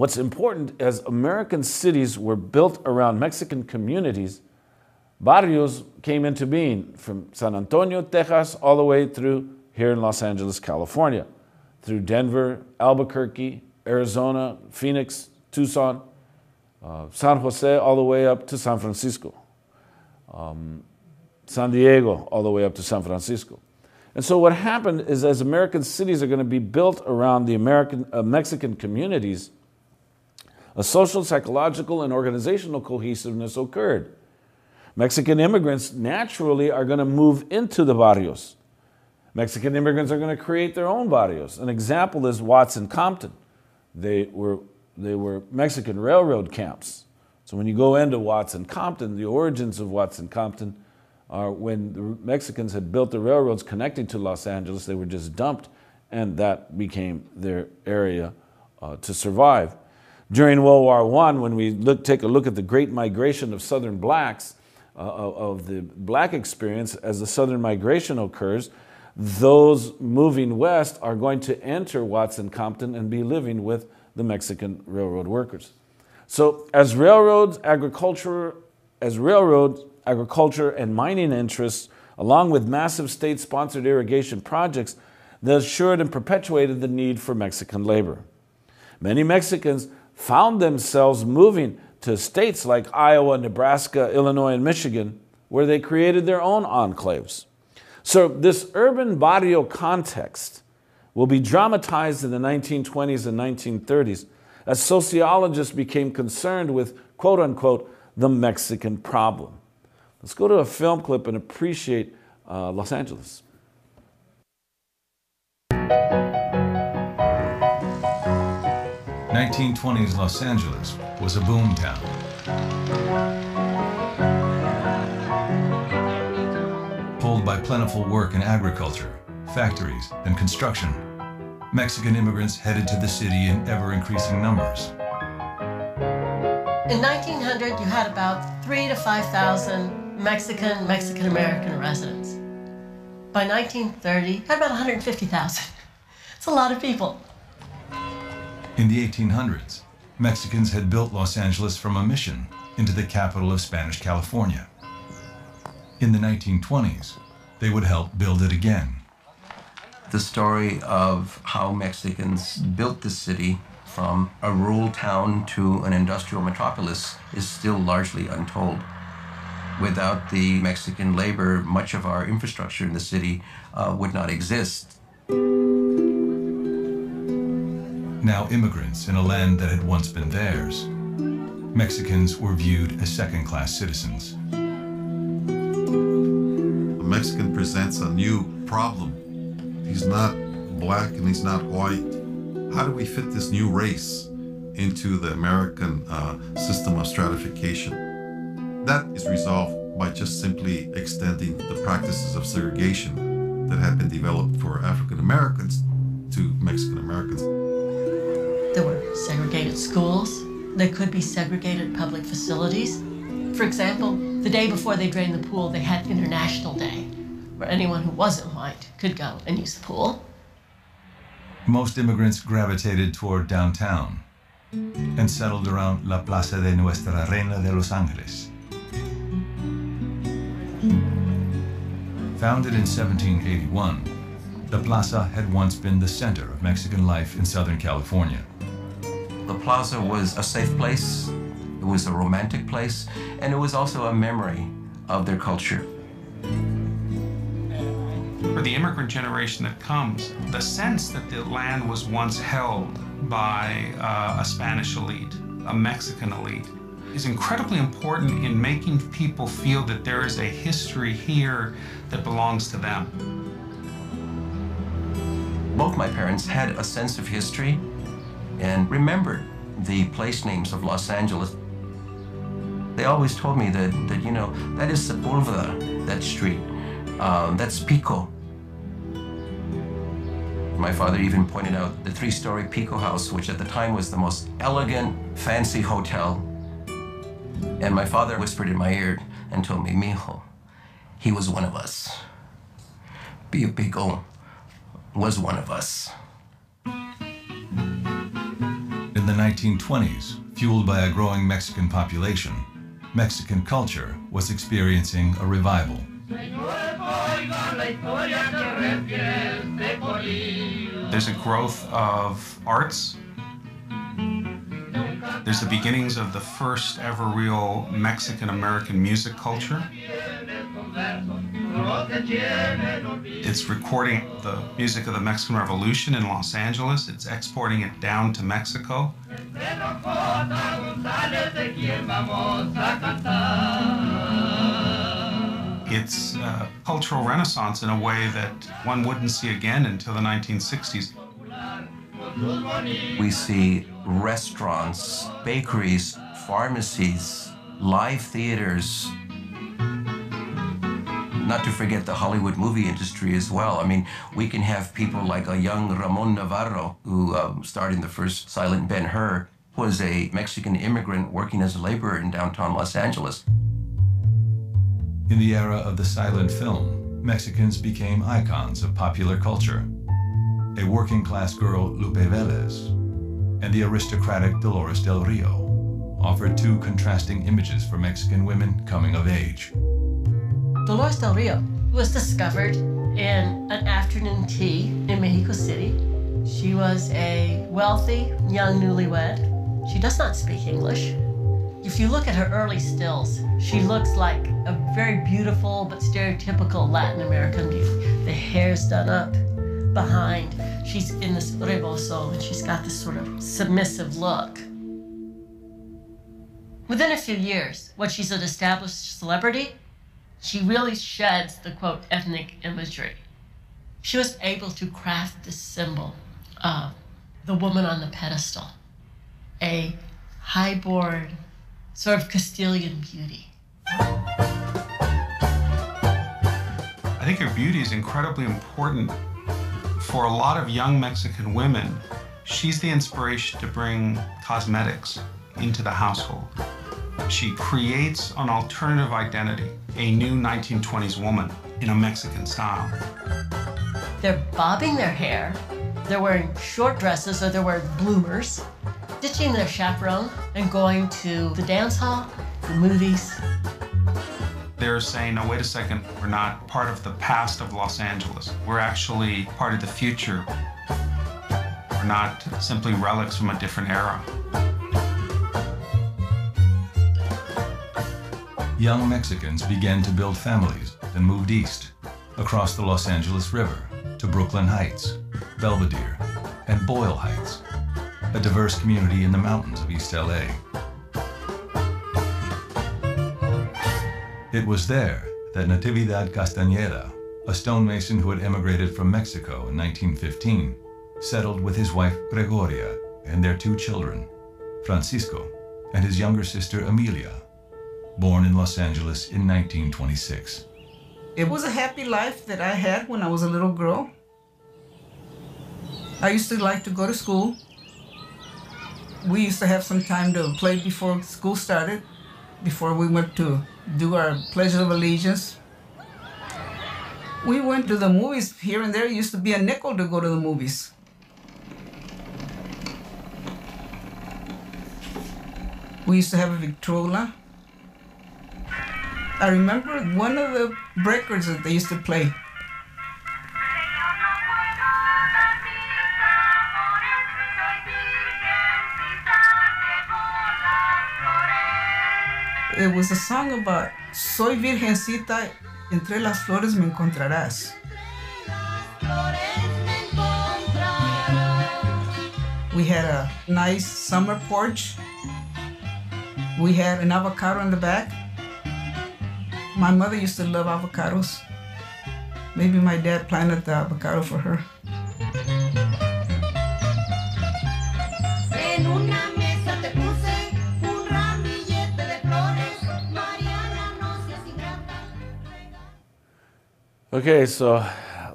what's important as American cities were built around Mexican communities, barrios came into being from San Antonio, Texas, all the way through here in Los Angeles, California, through Denver, Albuquerque, Arizona, Phoenix, Tucson, uh, San Jose, all the way up to San Francisco, um, San Diego, all the way up to San Francisco. And so what happened is as American cities are going to be built around the American, uh, Mexican communities, a social, psychological, and organizational cohesiveness occurred. Mexican immigrants naturally are going to move into the barrios. Mexican immigrants are going to create their own barrios. An example is Watts and Compton. They were, they were Mexican railroad camps. So when you go into Watts and Compton, the origins of Watts and Compton are when the Mexicans had built the railroads connecting to Los Angeles, they were just dumped, and that became their area uh, to survive. During World War I, when we look, take a look at the great migration of Southern blacks, uh, of the black experience, as the Southern migration occurs, those moving west are going to enter Watts and Compton and be living with the Mexican railroad workers. So, as railroads, agriculture, as railroads, agriculture, and mining interests, along with massive state sponsored irrigation projects, they assured and perpetuated the need for Mexican labor. Many Mexicans found themselves moving to states like Iowa, Nebraska, Illinois, and Michigan, where they created their own enclaves. So, this urban barrio context will be dramatized in the 1920s and 1930s as sociologists became concerned with, quote unquote, the Mexican problem. Let's go to a film clip and appreciate uh, Los Angeles. 1920s Los Angeles was a boom town. Pulled by plentiful work in agriculture, factories, and construction, Mexican immigrants headed to the city in ever increasing numbers. In 1900, you had about three to 5,000 Mexican, Mexican American residents. By 1930, you had about 150,000. It's a lot of people. In the 1800s, Mexicans had built Los Angeles from a mission into the capital of Spanish California. In the 1920s, they would help build it again. The story of how Mexicans built the city from a rural town to an industrial metropolis is still largely untold. Without the Mexican labor, much of our infrastructure in the city uh, would not exist. Now immigrants in a land that had once been theirs. Mexicans were viewed as second class citizens. The Mexican presents a new problem. He's not black and he's not white. How do we fit this new race into the American uh, system of stratification? That is resolved by just simply extending the practices of segregation that had been developed for African Americans to Mexican Americans. There were segregated schools. There could be segregated public facilities. For example, the day before they drained the pool, they had International Day, where anyone who wasn't white could go and use the pool. Most immigrants gravitated toward downtown and settled around La Plaza de Nuestra Reina de Los Angeles. Founded in 1781, the plaza had once been the center of Mexican life in Southern California. The plaza was a safe place, it was a romantic place, and it was also a memory of their culture. For the immigrant generation that comes, the sense that the land was once held by uh, a Spanish elite, a Mexican elite, is incredibly important in making people feel that there is a history here that belongs to them. Both my parents had a sense of history and remembered the place names of Los Angeles. They always told me that, that you know, that is Sepulveda, that street. Um, that's Pico. My father even pointed out the three-story Pico house, which at the time was the most elegant, fancy hotel. And my father whispered in my ear and told me, Mijo, he was one of us. Pio Pico was one of us. The 1920s, fueled by a growing Mexican population, Mexican culture was experiencing a revival. There's a growth of arts. There's the beginnings of the first ever real Mexican American music culture. It's recording the music of the Mexican Revolution in Los Angeles. It's exporting it down to Mexico. It's a cultural renaissance in a way that one wouldn't see again until the 1960s. We see restaurants, bakeries, pharmacies, live theaters, not to forget the Hollywood movie industry as well. I mean, we can have people like a young Ramon Novarro, who um, starred in the first silent Ben Hur, was a Mexican immigrant working as a laborer in downtown Los Angeles. In the era of the silent film, Mexicans became icons of popular culture. A working class girl, Lupe Velez, and the aristocratic Dolores del Rio offered two contrasting images for Mexican women coming of age. Dolores del Rio was discovered in an afternoon tea in Mexico City. She was a wealthy young newlywed. She does not speak English. If you look at her early stills, she looks like a very beautiful but stereotypical Latin American beauty. The hair's done up behind. She's in this rebozo and she's got this sort of submissive look. Within a few years, when she's an established celebrity, she really sheds the quote ethnic imagery. She was able to craft this symbol of the woman on the pedestal, a high-born, sort of Castilian beauty. I think her beauty is incredibly important for a lot of young Mexican women. She's the inspiration to bring cosmetics into the household. She creates an alternative identity, a new 1920s woman in a Mexican style. They're bobbing their hair, they're wearing short dresses or they're wearing bloomers, ditching their chaperone and going to the dance hall, the movies. They're saying, no, wait a second, we're not part of the past of Los Angeles. We're actually part of the future. We're not simply relics from a different era. Young Mexicans began to build families and moved east, across the Los Angeles River, to Brooklyn Heights, Belvedere, and Boyle Heights, a diverse community in the mountains of East LA. It was there that Natividad Castañeda, a stonemason who had emigrated from Mexico in 1915, settled with his wife Gregoria and their two children, Francisco and his younger sister Emilia, born in Los Angeles in 1926. It was a happy life that I had when I was a little girl. I used to like to go to school. We used to have some time to play before school started, before we went to do our Pledge of Allegiance. We went to the movies here and there. It used to be a nickel to go to the movies. We used to have a Victrola. I remember one of the records that they used to play. It was a song about Soy virgencita, entre las flores me encontrarás. We had a nice summer porch. We had an avocado in the back. My mother used to love avocados. Maybe my dad planted the avocado for her. En una mesa te puse un ramillete de flores. Mariana, no seas ingrata. Okay, so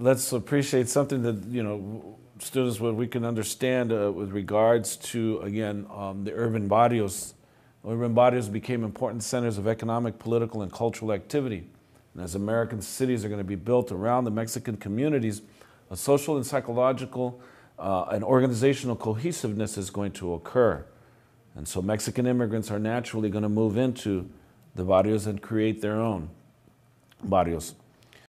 let's appreciate something that you know students what we can understand uh, with regards to again um, the urban barrios urban barrios became important centers of economic, political, and cultural activity. And as American cities are going to be built around the Mexican communities, a social and psychological uh, and organizational cohesiveness is going to occur. And so Mexican immigrants are naturally going to move into the barrios and create their own barrios.